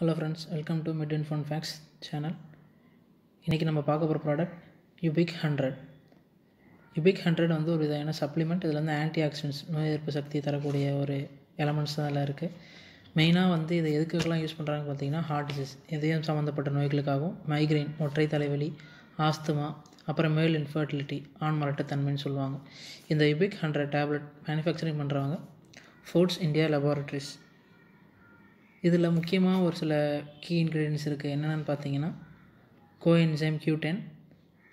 Hello friends welcome to mid in phone facts channel இன்றைக்கி நம்ம பார்க்க போகிற ப்ராடக்ட் யுபிக் ஹண்ட்ரட் யுபிக் ஹண்ட்ரட் வந்து ஒரு விதமான சப்ளிமெண்ட் இதில் வந்து ஆன்டி ஆக்சிடென்ட்ஸ் நோய் எதிர்ப்பு சக்தி தரக்கூடிய ஒரு எலமெண்ட்ஸ் தான் அதில் இருக்குது மெயினாக வந்து இதை எதுக்குலாம் யூஸ் பண்ணுறாங்க பார்த்தீங்கன்னா ஹார்ட் டிசீஸ் இதயம் சம்மந்தப்பட்ட நோய்களுக்காகவும் மைக்ரைன் ஒற்றை தலைவலி ஆஸ்துமா அப்புறம் மேல் இன்ஃபர்டிலிட்டி ஆண் மரட்டத்தன்மைன்னு சொல்லுவாங்க. இந்த யுபிக் ஹண்ட்ரட் டேப்லெட் மேனுஃபேக்சரிங் பண்ணுறவங்க ஃபோர்ட்ஸ் இந்தியா லெபார்ட்ரிஸ் இதில் முக்கியமாக ஒரு சில கீ இன்க்ரீடியன்ஸ் இருக்குது என்னென்னு பார்த்தீங்கன்னா கோஎன்சைம் கியூடென்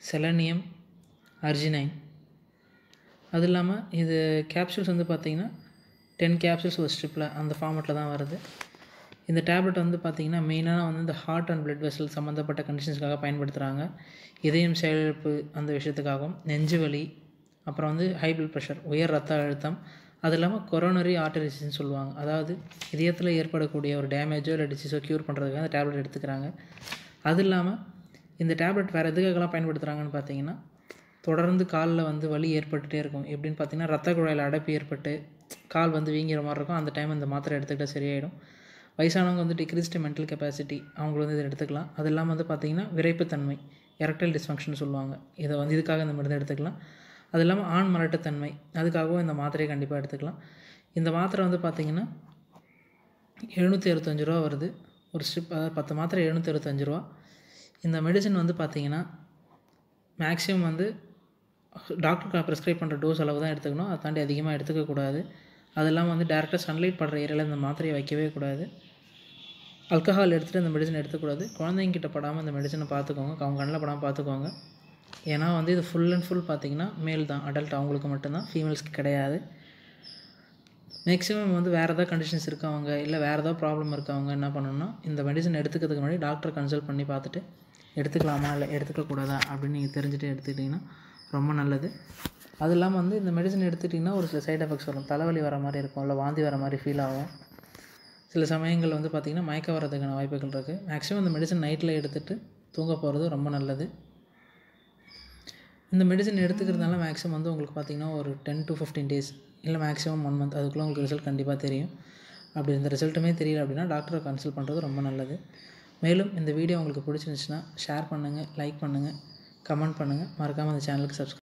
செலனியம் அர்ஜினைன் அது இல்லாமல் இது கேப்சூல்ஸ் வந்து பார்த்திங்கன்னா டென் கேப்சூல்ஸ் ஒரு ஸ்ட்ரிப்பில் அந்த ஃபார்மெட்டில் தான் வருது. இந்த டேப்லெட் வந்து பார்த்திங்கன்னா மெயினாக வந்து இந்த ஹார்ட் அண்ட் பிளட் வெசல் சம்மந்தப்பட்ட கண்டிஷன்ஸ்க்காக பயன்படுத்துகிறாங்க இதயம் செயலிழப்பு அந்த விஷயத்துக்காகவும் நெஞ்சு வலி அப்புறம் வந்து ஹை பிளட் ப்ரெஷர் உயர் ரத்த அழுத்தம் அது இல்லாமல் கொரோனரி ஆர்டரிசின்னு சொல்லுவாங்க. அதாவது இதயத்தில் ஏற்படக்கூடிய ஒரு டேமேஜோ இல்லை டிசீஸோ க்யூர் பண்ணுறதுக்காக அந்த டேப்லெட் எடுத்துக்கிறாங்க. அது இல்லாமல் இந்த டேப்லெட் வேறு எதுக்காகலாம் பயன்படுத்துகிறாங்கன்னு பார்த்தீங்கன்னா தொடர்ந்து காலில் வந்து வலி ஏற்பட்டுகிட்டே இருக்கும். எப்படின்னு பார்த்தீங்கன்னா ரத்த குழாயில் அடைப்பு ஏற்பட்டு கால் வந்து வீங்கிற மாதிரி இருக்கும். அந்த டைம் இந்த மாத்திரை எடுத்துக்கிட்டால் சரியாயிடும். வயசானவங்க வந்து டிக்ரீஸ்டு மென்டல் கெப்பாசிட்டி அவங்க வந்து இதை எடுத்துக்கலாம். அது இல்லாமல் வந்து பார்த்திங்கன்னா விரைப்புத்தன்மை எரக்டைல் டிஸ்ஃபங்க்ஷன் சொல்லுவாங்க. இதை வந்து இதுக்காக இந்த மருந்து எடுத்துக்கலாம். அது இல்லாமல் ஆண் மலட்டுத்தன்மை அதுக்காகவும் இந்த மாத்திரையை கண்டிப்பாக எடுத்துக்கலாம். இந்த மாத்திரை வந்து பார்த்திங்கன்னா எழுநூற்றி அறுபத்தஞ்சு ரூபா வருது. ஒரு ஸ்ட்ரிப் அதாவது பத்து மாத்திரை எழுநூற்றி அறுபத்தஞ்சு ரூபா. இந்த மெடிசன் வந்து பார்த்திங்கன்னா மேக்ஸிமம் வந்து டாக்டர் ப்ரிஸ்கிரைப் பண்ணுற டோஸ் அளவு தான் எடுத்துக்கணும். அதை தாண்டி அதிகமாக எடுத்துக்கக்கூடாது அது இல்லாமல் வந்து டேரெக்டாக சன்லைட் படுற ஏரியாவில் இந்த மாத்திரையை வைக்கவே கூடாது. அல்கஹால் எடுத்துகிட்டு அந்த மெடிசன் எடுத்துக்கூடாது குழந்தைங்கிட்ட படாமல் இந்த மெடிசனை பார்த்துக்கோங்க. அவங்க கண்ணில் படாமல் பார்த்துக்கோங்க. ஏன்னா வந்து இது ஃபுல் அண்ட் ஃபுல் பார்த்திங்கன்னா மேல் தான் அடல்ட் அவங்களுக்கு மட்டும்தான் ஃபீமேல்ஸ்க்கு கிடையாது. மேக்ஸிமம் வந்து வேறு ஏதாவது கண்டிஷன்ஸ் இருக்கவங்க இல்லை வேறு ஏதாவது ப்ராப்ளம் இருக்கவங்க என்ன பண்ணணும்னா இந்த மெடிசன் எடுத்துக்கிறதுக்கு முன்னாடி டாக்டரை கன்சல்ட் பண்ணி பார்த்துட்டு எடுத்துக்கலாமா இல்லை எடுத்துக்கக்கூடாதா அப்படின்னு நீங்கள் தெரிஞ்சுட்டு எடுத்துக்கிட்டிங்கன்னா ரொம்ப நல்லது. அது இல்லாமல் வந்து இந்த மெடிசன் எடுத்துகிட்டிங்கன்னா ஒரு சில சைட் எஃபெக்ட்ஸ் வரும். தலைவலி வர மாதிரி இருக்கும் இல்லை வாந்தி வர மாதிரி ஃபீல் ஆகும். சில சமயங்கள் வந்து பார்த்திங்கன்னா மயக்க வரதுக்கான வாய்ப்புகள் இருக்குது மேக்ஸிமம் இந்த மெடிசன் நைட்டில் எடுத்துகிட்டு தூங்க போகிறது ரொம்ப நல்லது. இந்த மெடிசன் எடுத்துக்கிறதுனால மேக்ஸிமம் வந்து உங்களுக்கு பார்த்திங்கன்னா ஒரு டென் டு ஃபிஃப்டீன் டேஸ் இல்லை மேக்ஸிமம் ஒன் மந்த் அதுக்குள்ளே உங்களுக்கு ரிசல்ட் கண்டிப்பாக தெரியும். அப்படி இந்த ரிசல்ட்டுமே தெரியல அப்படின்னா டாக்டரை கன்சல்ட் பண்ணுறது ரொம்ப நல்லது. மேலும் இந்த வீடியோ உங்களுக்கு பிடிச்சிருந்துச்சுன்னா ஷேர் பண்ணுங்கள் லைக் பண்ணுங்கள் கமெண்ட் பண்ணுங்கள் மறக்காமல் இந்த சேனலுக்கு சப்ஸ்கிரைப்